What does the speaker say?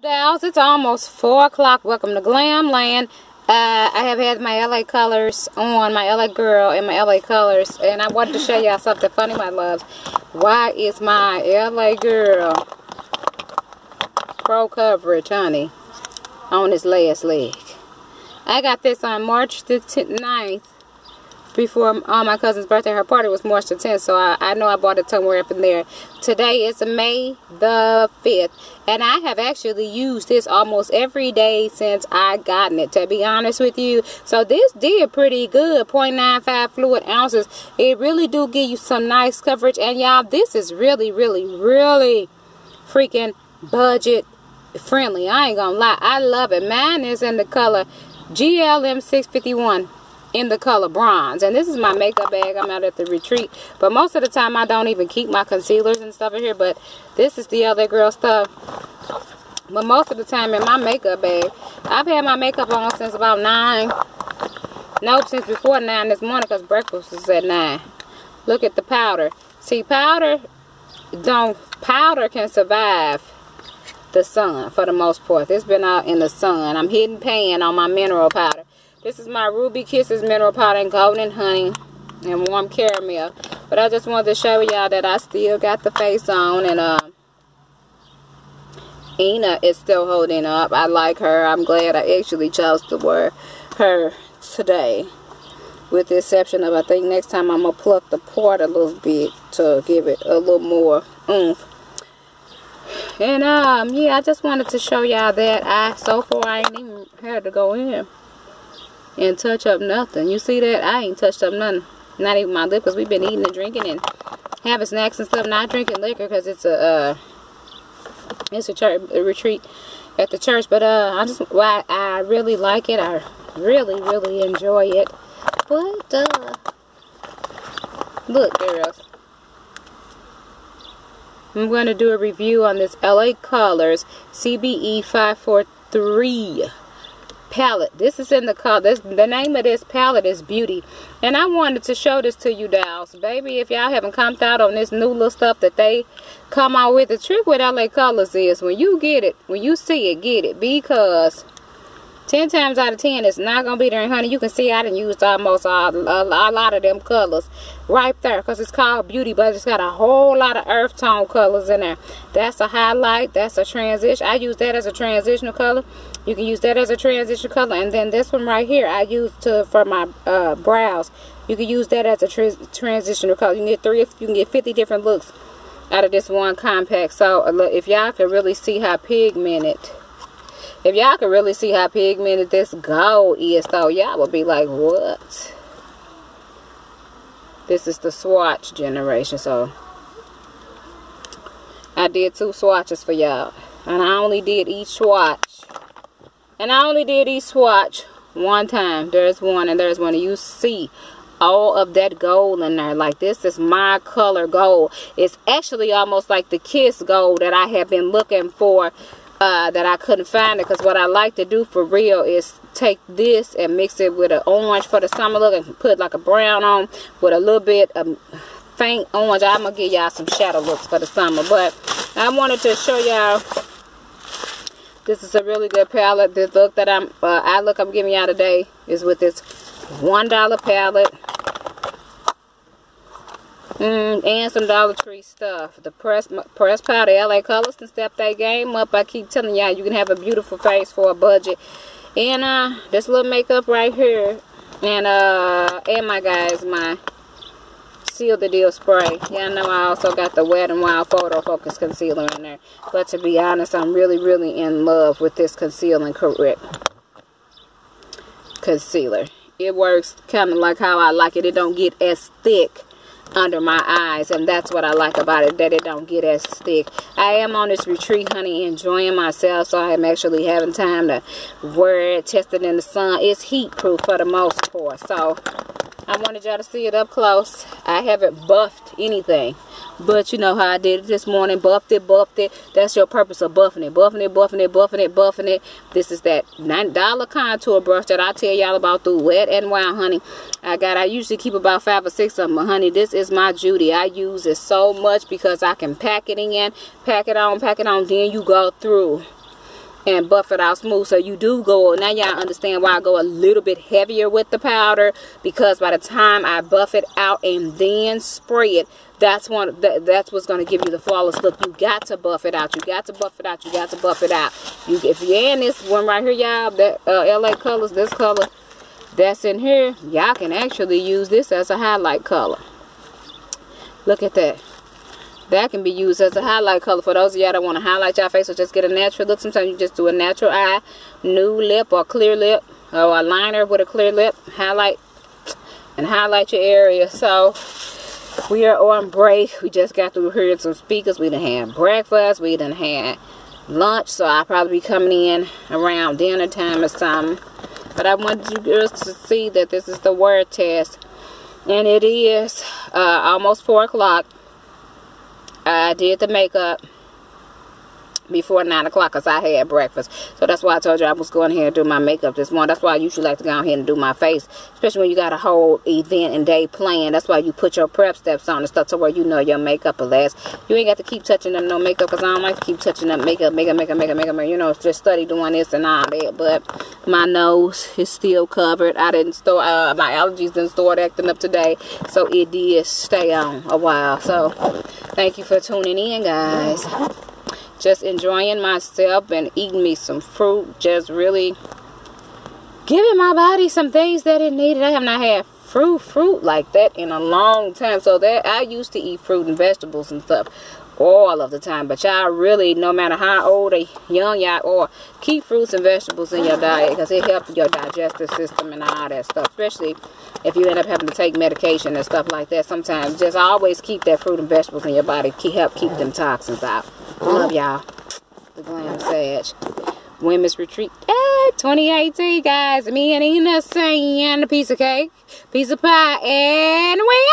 Dolls, it's almost 4 o'clock. Welcome to Glam Land. Uh, I have had my LA colors on, my LA girl and my LA colors. And I wanted to show y'all something funny, my loves. Why is my LA girl pro coverage, honey, on his last leg? I got this on March the 9th before uh, my cousin's birthday. Her party was March the 10th, so I, I know I bought it somewhere up in there. Today is May the 5th, and I have actually used this almost every day since I gotten it, to be honest with you. So this did pretty good, 0.95 fluid ounces. It really do give you some nice coverage, and y'all, this is really, really, really freaking budget friendly. I ain't gonna lie, I love it. Mine is in the color GLM 651 in the color bronze. And this is my makeup bag. I'm out at the retreat. But most of the time i don't even keep my concealers and stuff in here. But this is the other girl stuff. But most of the time in my makeup bag i've had my makeup on since about nine. Nope since before nine this morning because breakfast is at nine. Look at the powder. See powder don't powder can survive the sun for the most part. It's been out in the sun. I'm hitting pan on my mineral powder this is my Ruby Kisses mineral powder and golden honey and warm caramel. But I just wanted to show y'all that I still got the face on and uh, Ina is still holding up. I like her. I'm glad I actually chose to wear her today. With the exception of I think next time I'm going to pluck the part a little bit to give it a little more oomph. And um yeah, I just wanted to show y'all that I so far I ain't even had to go in and touch up nothing. You see that? I ain't touched up nothing. Not even my lip because we've been eating and drinking and having snacks and stuff. Not drinking liquor because it's a uh, it's a church a retreat at the church. But uh, I just well, I, I really like it. I really really enjoy it. But uh, look, girls. I'm going to do a review on this LA Colors CBE 543 palette. This is in the color. This the name of this palette is Beauty. And I wanted to show this to you dolls. Baby, if y'all haven't come out on this new little stuff that they come out with, the trick with LA Colors is when you get it, when you see it, get it. Because 10 times out of 10 it's not gonna be there honey you can see I didn't use almost a, a, lot of them colors right there because it's called beauty but it's got a whole lot of earth tone colors in there that's a highlight that's a transition I use that as a transitional color you can use that as a transition color and then this one right here I use to for my uh, brows you can use that as a tra transitional color you can get three you can get 50 different looks out of this one compact so uh, if y'all can really see how pigmented if y'all can really see how pigmented this gold is, though, y'all would be like, what? This is the swatch generation, so I did two swatches for y'all. And I only did each swatch. And I only did each swatch one time. There's one and there's one. You see all of that gold in there like this is my color gold it's actually almost like the kiss gold that i have been looking for uh, that I couldn't find it because what I like to do for real is take this and mix it with an orange for the summer look and put like a brown on with a little bit of faint orange. I'm going to give y'all some shadow looks for the summer. But I wanted to show y'all this is a really good palette. This look that I'm, uh, I look I'm giving y'all today is with this $1 palette. Mm, and some Dollar Tree stuff. The press press powder LA Colors can step that game up. I keep telling y'all you can have a beautiful face for a budget. And uh, this little makeup right here. And uh, and my guys, my Seal the Deal spray. Y'all know I also got the Wet n Wild Photo Focus Concealer in there. But to be honest, I'm really, really in love with this Concealing Correct concealer. It works kind of like how I like it. It don't get as thick under my eyes and that's what I like about it that it don't get as thick I am on this retreat honey enjoying myself so I'm actually having time to wear it test it in the sun it's heat proof for the most part so I wanted y'all to see it up close I haven't buffed anything but you know how I did it this morning. Buffed it, buffed it. That's your purpose of buffing it. Buffing it, buffing it, buffing it, buffing it. This is that $9 contour brush that I tell y'all about through Wet and Wild, honey. I got, I usually keep about five or six of them. honey, this is my Judy. I use it so much because I can pack it in, pack it on, pack it on. Then you go through and buff it out smooth. So you do go, now y'all understand why I go a little bit heavier with the powder because by the time I buff it out and then spray it, that's one that, that's what's going to give you the flawless look. You got to buff it out. You got to buff it out. You got to buff it out. You if you're in this one right here y'all that uh, la colors this color that's in here y'all can actually use this as a highlight color. Look at that that can be used as a highlight color for those of y'all that want to highlight your face or just get a natural look sometimes you just do a natural eye new lip or clear lip or a liner with a clear lip highlight and highlight your area so we are on break. We just got through hearing some speakers. We done had breakfast. We done had lunch. So I'll probably be coming in around dinner time or something. But I wanted you girls to see that this is the word test. And it is uh, almost 4 o'clock. I did the makeup before 9 o'clock because I had breakfast. So that's why I told you I was going here and do my makeup this morning. That's why I usually like to go ahead and do my face. Especially when you got a whole event and day planned. That's why you put your prep steps on and stuff to where you know your makeup will last. You ain't got to keep touching them no makeup because I don't like to keep touching up makeup, makeup, makeup, makeup, makeup, makeup. You know, just study doing this and all that. But my nose is still covered. I didn't store, uh, my allergies didn't start acting up today. So it did stay on a while. So thank you for tuning in, guys. Just enjoying myself and eating me some fruit. Just really giving my body some things that it needed. I have not had fruit fruit like that in a long time. So that i used to eat fruit and vegetables and stuff all of the time but y'all really no matter how old or young y'all are keep fruits and vegetables in your diet because it helps your digestive system and all that stuff especially if you end up having to take medication and stuff like that. Sometimes just always keep that fruit and vegetables in your body keep help keep them toxins out. Love y'all. The glam sage women's retreat eh, 2018 guys. Me and Ina saying a piece of cake piece of pie and we